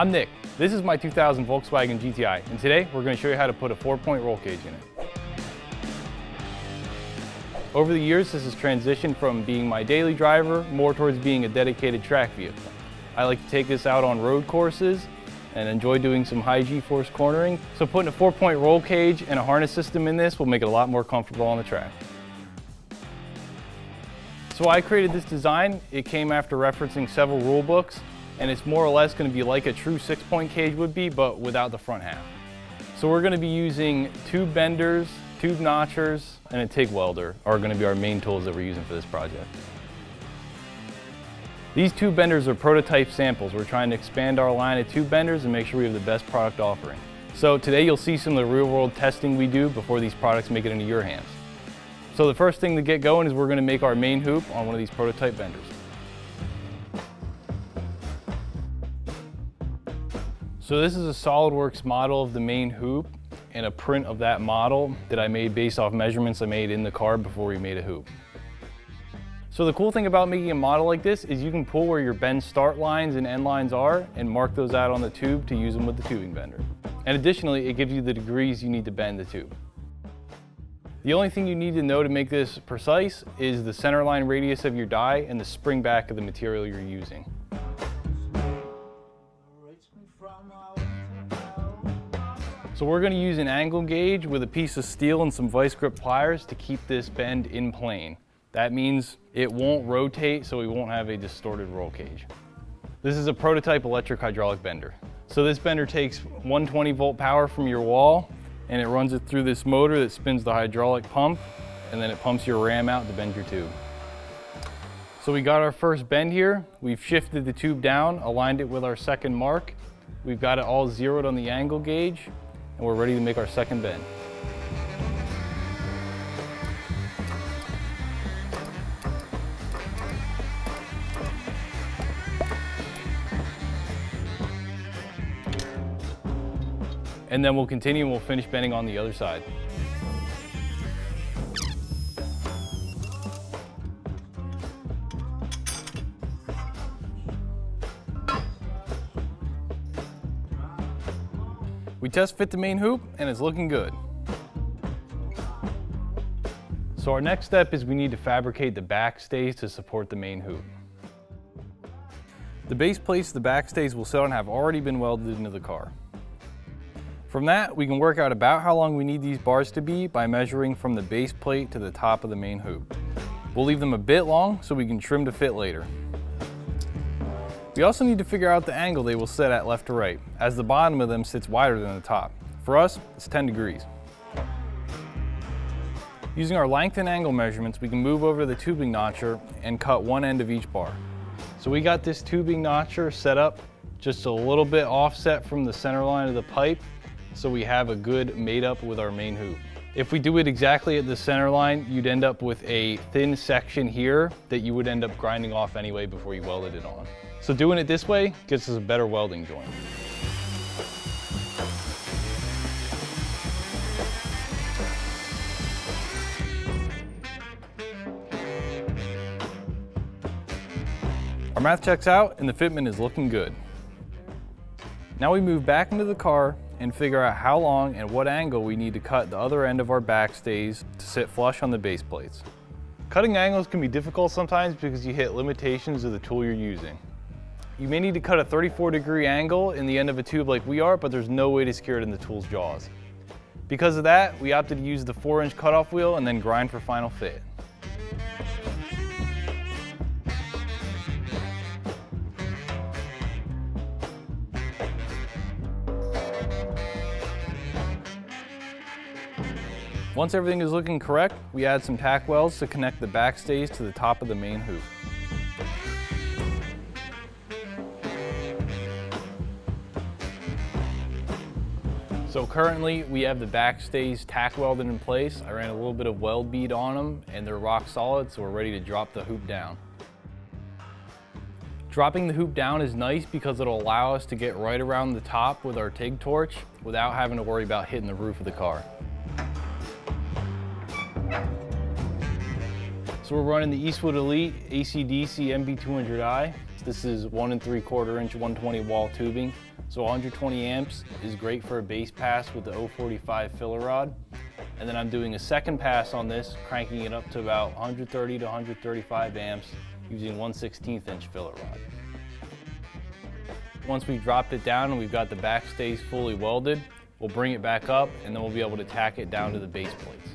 I'm Nick. This is my 2000 Volkswagen GTI, and today we're going to show you how to put a four-point roll cage in it. Over the years, this has transitioned from being my daily driver more towards being a dedicated track vehicle. I like to take this out on road courses and enjoy doing some high G-force cornering. So putting a four-point roll cage and a harness system in this will make it a lot more comfortable on the track. So I created this design. It came after referencing several rule books, and it's more or less gonna be like a true six-point cage would be, but without the front half. So we're gonna be using tube benders, tube notchers, and a TIG welder are gonna be our main tools that we're using for this project. These tube benders are prototype samples. We're trying to expand our line of tube benders and make sure we have the best product offering. So today you'll see some of the real world testing we do before these products make it into your hands. So the first thing to get going is we're gonna make our main hoop on one of these prototype benders. So this is a SolidWorks model of the main hoop and a print of that model that I made based off measurements I made in the car before we made a hoop. So the cool thing about making a model like this is you can pull where your bend start lines and end lines are and mark those out on the tube to use them with the tubing bender. And additionally, it gives you the degrees you need to bend the tube. The only thing you need to know to make this precise is the center line radius of your die and the spring back of the material you're using. So we're going to use an angle gauge with a piece of steel and some vice grip pliers to keep this bend in plane. That means it won't rotate so we won't have a distorted roll cage. This is a prototype electric hydraulic bender. So this bender takes 120 volt power from your wall and it runs it through this motor that spins the hydraulic pump and then it pumps your ram out to bend your tube. So we got our first bend here. We've shifted the tube down, aligned it with our second mark. We've got it all zeroed on the angle gauge and we're ready to make our second bend. and then we'll continue and we'll finish bending on the other side. We test fit the main hoop and it's looking good. So our next step is we need to fabricate the backstays to support the main hoop. The base plates the backstays will sit on have already been welded into the car. From that, we can work out about how long we need these bars to be by measuring from the base plate to the top of the main hoop. We'll leave them a bit long so we can trim to fit later. We also need to figure out the angle they will sit at left to right, as the bottom of them sits wider than the top. For us, it's 10 degrees. Using our length and angle measurements, we can move over the tubing notcher and cut one end of each bar. So we got this tubing notcher set up just a little bit offset from the center line of the pipe so we have a good made up with our main hoop. If we do it exactly at the center line, you'd end up with a thin section here that you would end up grinding off anyway before you welded it on. So doing it this way gives us a better welding joint. Our math checks out and the fitment is looking good. Now we move back into the car and figure out how long and what angle we need to cut the other end of our backstays to sit flush on the base plates. Cutting angles can be difficult sometimes because you hit limitations of the tool you're using. You may need to cut a 34 degree angle in the end of a tube like we are, but there's no way to secure it in the tool's jaws. Because of that, we opted to use the 4 inch cutoff wheel and then grind for final fit. Once everything is looking correct, we add some tack welds to connect the backstays to the top of the main hoop. So currently we have the backstays tack welded in place. I ran a little bit of weld bead on them and they're rock solid so we're ready to drop the hoop down. Dropping the hoop down is nice because it'll allow us to get right around the top with our TIG torch without having to worry about hitting the roof of the car. So we're running the Eastwood Elite ACDC MP200i. This is one and three quarter inch 120 wall tubing. So 120 amps is great for a base pass with the 045 filler rod. And then I'm doing a second pass on this, cranking it up to about 130 to 135 amps using 1 16th inch filler rod. Once we've dropped it down and we've got the backstays fully welded, we'll bring it back up and then we'll be able to tack it down to the base plates.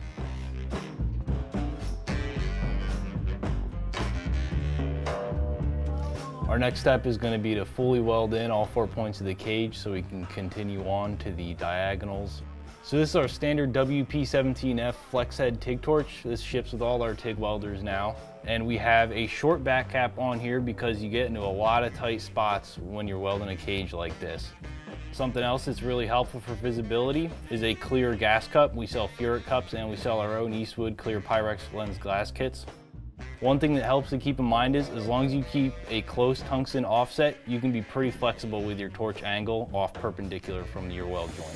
Our next step is going to be to fully weld in all four points of the cage so we can continue on to the diagonals. So this is our standard WP17F flex head TIG torch. This ships with all our TIG welders now. And we have a short back cap on here because you get into a lot of tight spots when you're welding a cage like this. Something else that's really helpful for visibility is a clear gas cup. We sell Furick cups and we sell our own Eastwood clear Pyrex lens glass kits. One thing that helps to keep in mind is as long as you keep a close tungsten offset, you can be pretty flexible with your torch angle off perpendicular from your weld joint.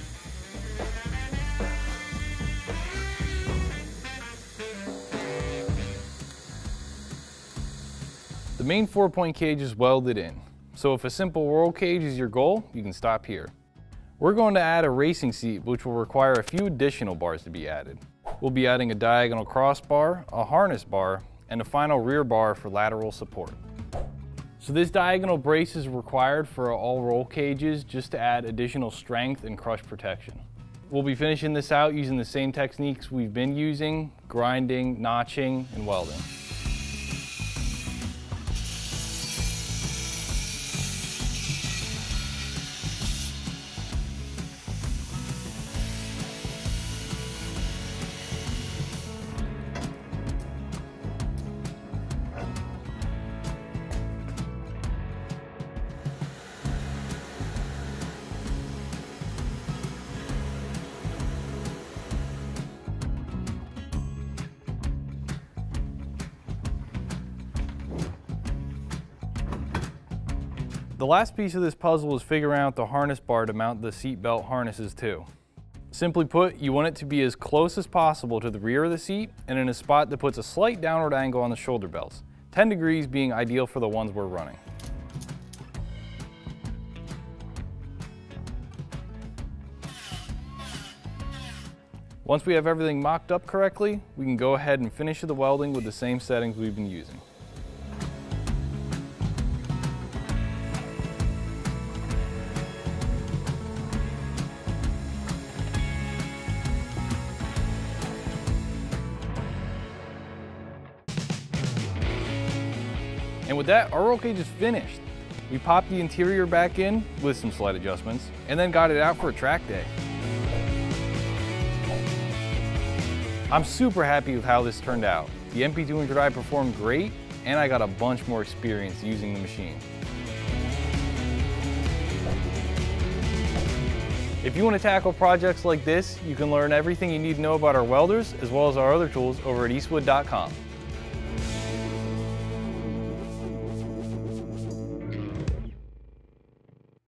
The main four point cage is welded in. So if a simple roll cage is your goal, you can stop here. We're going to add a racing seat, which will require a few additional bars to be added. We'll be adding a diagonal crossbar, a harness bar, and a final rear bar for lateral support. So this diagonal brace is required for all roll cages just to add additional strength and crush protection. We'll be finishing this out using the same techniques we've been using, grinding, notching, and welding. The last piece of this puzzle is figuring out the harness bar to mount the seat belt harnesses to. Simply put, you want it to be as close as possible to the rear of the seat and in a spot that puts a slight downward angle on the shoulder belts, 10 degrees being ideal for the ones we're running. Once we have everything mocked up correctly, we can go ahead and finish the welding with the same settings we've been using. With that, our roll cage is finished. We popped the interior back in with some slight adjustments and then got it out for a track day. I'm super happy with how this turned out. The MP200i performed great and I got a bunch more experience using the machine. If you want to tackle projects like this, you can learn everything you need to know about our welders as well as our other tools over at eastwood.com.